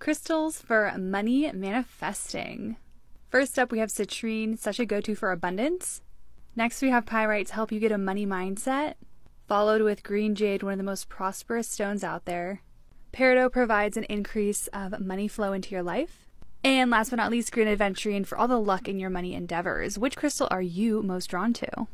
Crystals for money manifesting. First up, we have citrine, such a go to for abundance. Next, we have pyrite to help you get a money mindset, followed with green jade, one of the most prosperous stones out there. Peridot provides an increase of money flow into your life. And last but not least, green aventurine for all the luck in your money endeavors. Which crystal are you most drawn to?